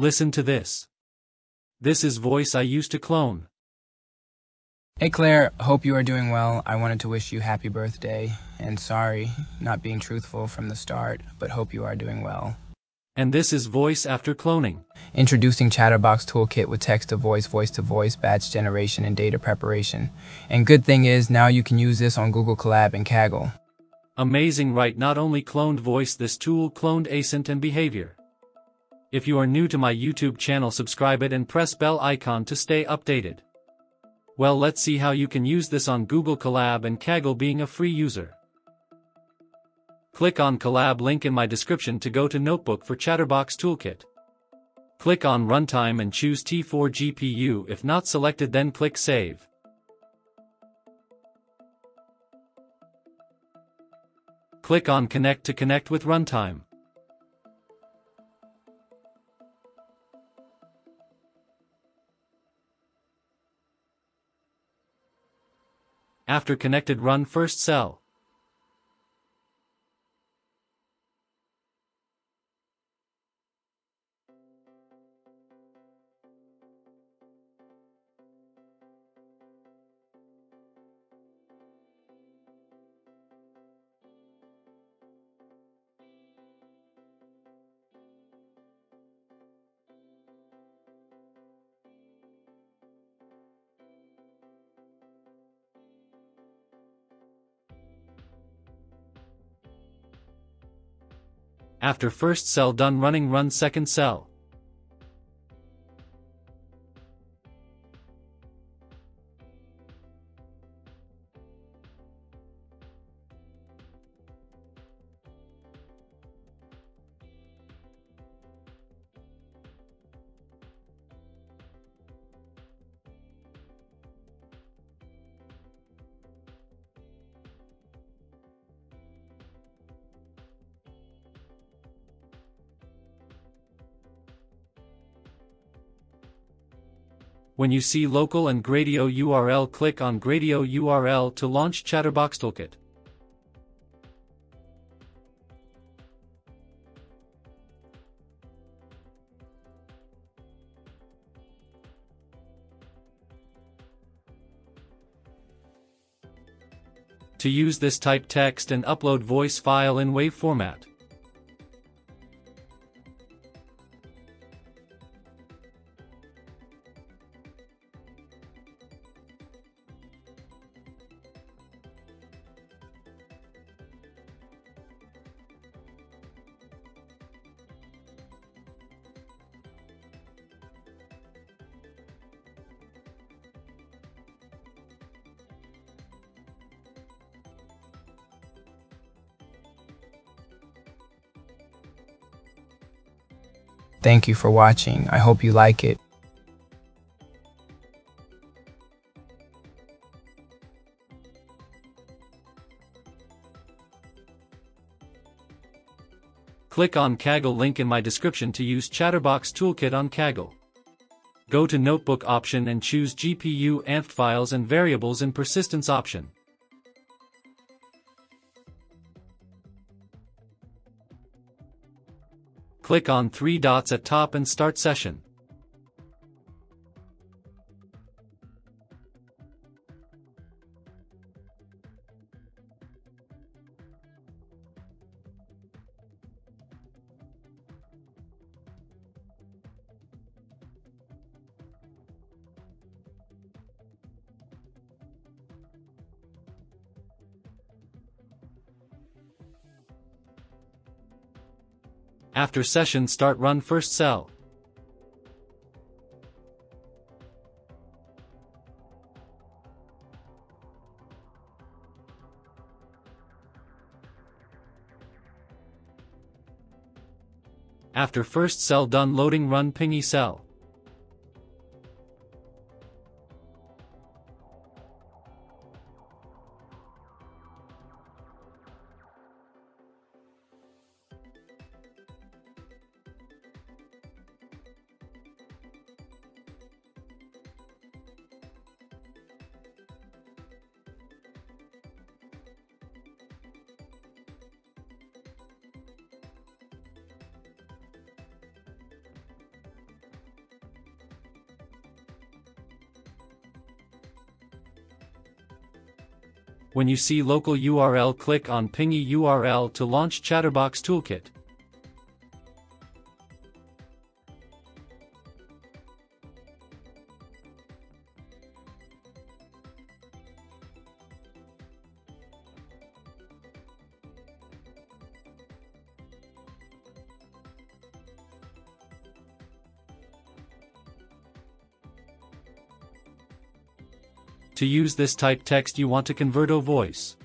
Listen to this. This is voice I used to clone. Hey Claire, hope you are doing well. I wanted to wish you happy birthday and sorry not being truthful from the start, but hope you are doing well. And this is voice after cloning. Introducing Chatterbox Toolkit with text to voice, voice to voice, batch generation, and data preparation. And good thing is now you can use this on Google Colab and Kaggle. Amazing right not only cloned voice this tool cloned async and behavior. If you are new to my YouTube channel subscribe it and press bell icon to stay updated. Well let's see how you can use this on Google Colab and Kaggle being a free user. Click on Colab link in my description to go to Notebook for Chatterbox Toolkit. Click on Runtime and choose T4 GPU if not selected then click Save. Click on Connect to connect with Runtime. After connected run first cell. After first cell done running run second cell. When you see local and Gradio URL click on Gradio URL to launch Chatterbox Toolkit. To use this type text and upload voice file in WAV format. Thank you for watching. I hope you like it. Click on Kaggle link in my description to use Chatterbox Toolkit on Kaggle. Go to Notebook option and choose GPU ANF files and variables in persistence option. Click on three dots at top and start session. After session start run first cell. After first cell done loading run Pinggy cell. When you see local URL click on Pinggy URL to launch Chatterbox Toolkit. To use this type text you want to convert O voice.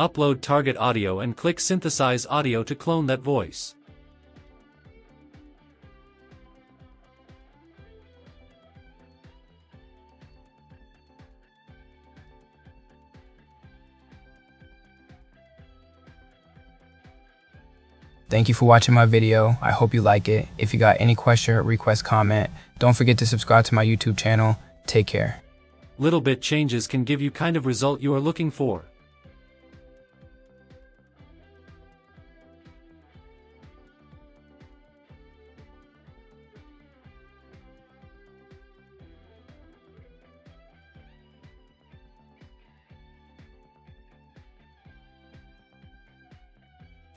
Upload target audio and click synthesize audio to clone that voice. Thank you for watching my video. I hope you like it. If you got any question or request comment, don't forget to subscribe to my YouTube channel. Take care. Little bit changes can give you kind of result you are looking for.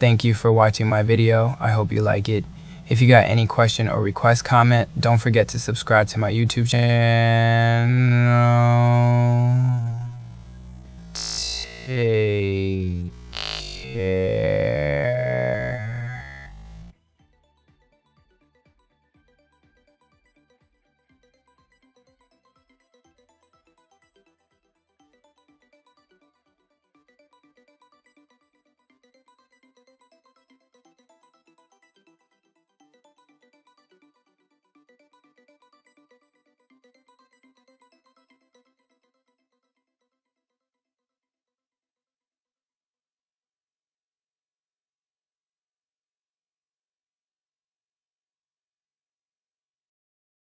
Thank you for watching my video. I hope you like it. If you got any question or request comment, don't forget to subscribe to my YouTube channel. Take care.